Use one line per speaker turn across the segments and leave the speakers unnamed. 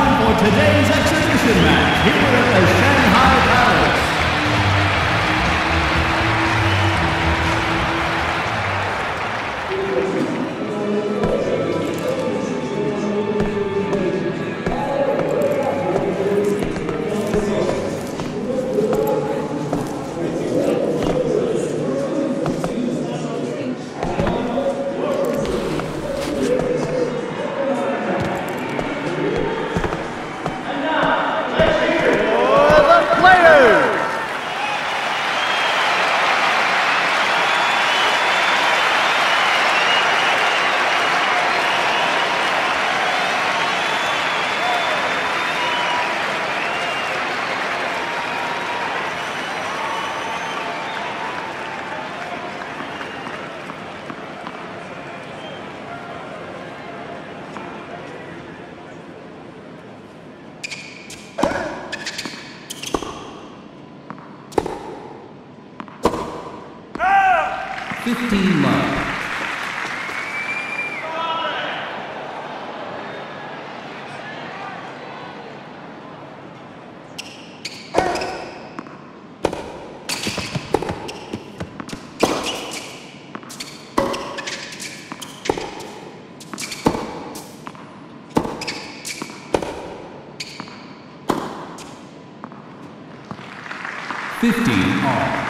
time for today's exhibition match here at the Shannon. 15 love. Fifteen all.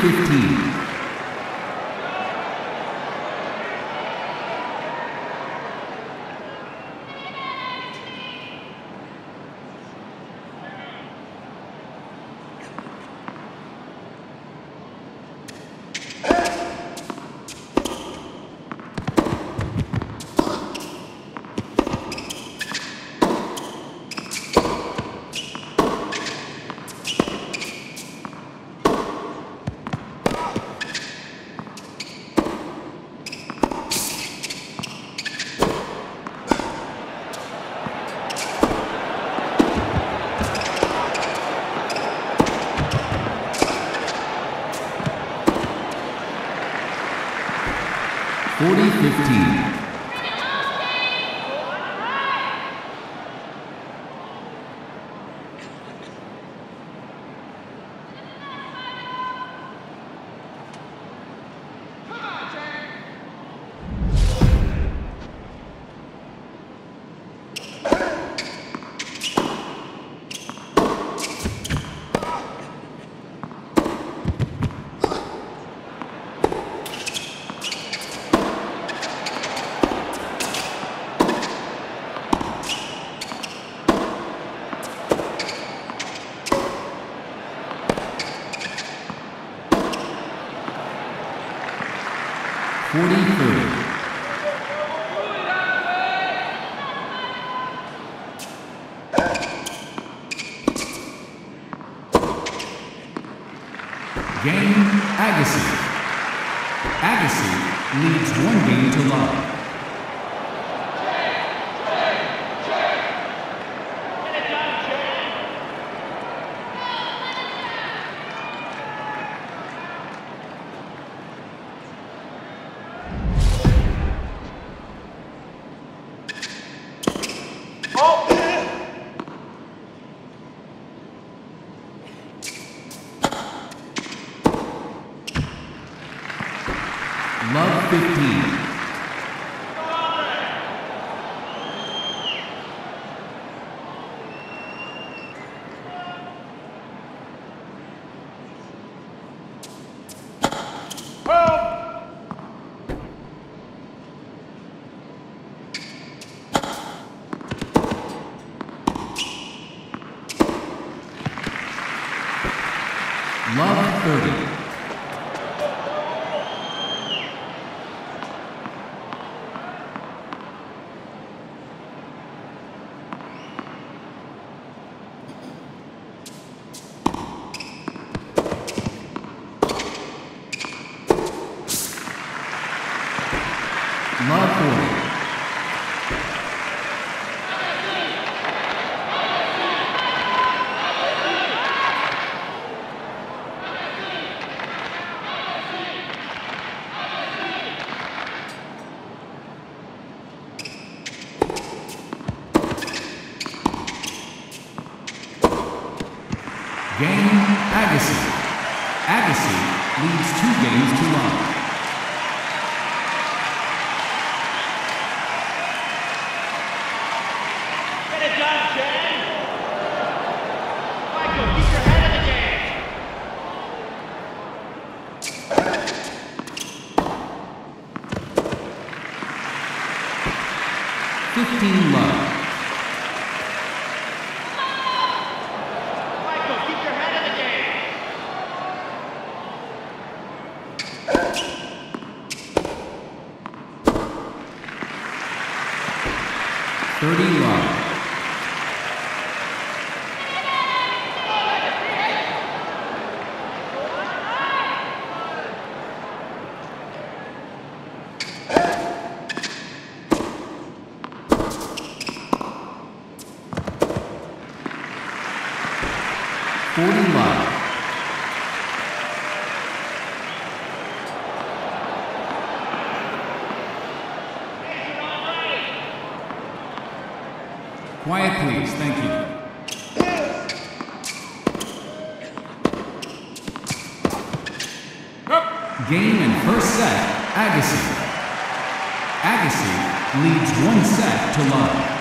15. 15. 15. Love 30. Game and first set, Agassi. Agassi leads one set to love.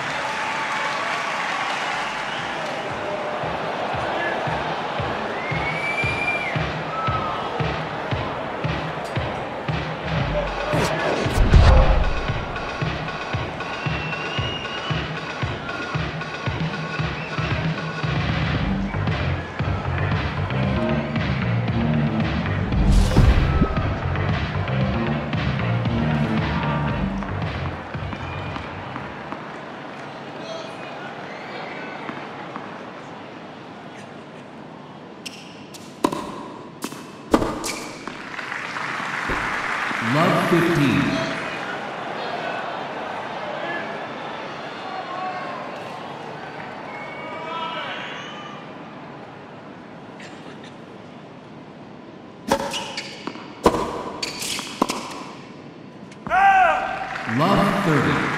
Love 30.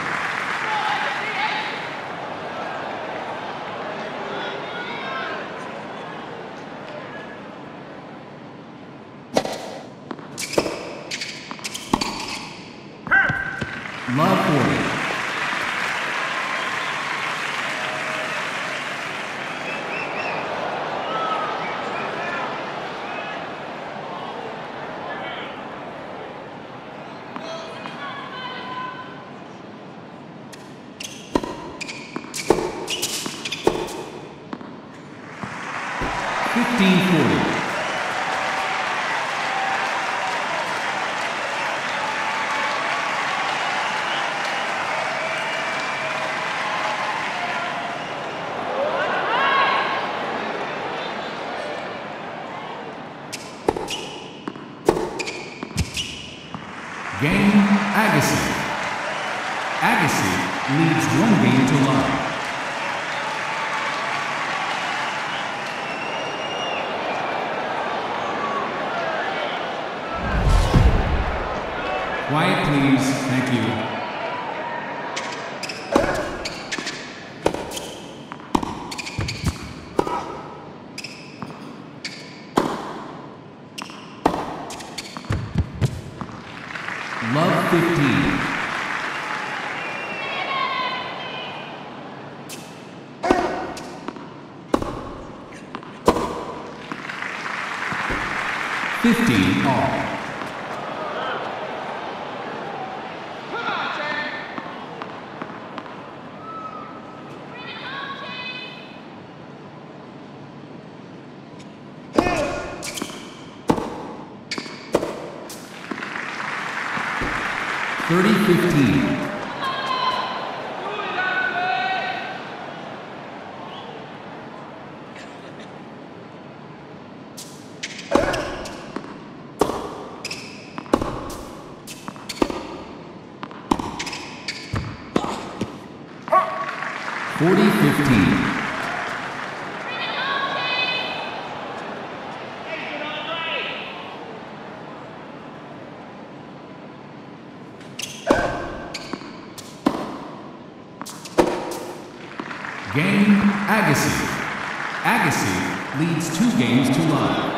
Agassi. Agassi leads one game to love. Quiet, please. Thank you. Love 15. Fifteen all.
3015.
Game Agassi. Agassi leads two games to love.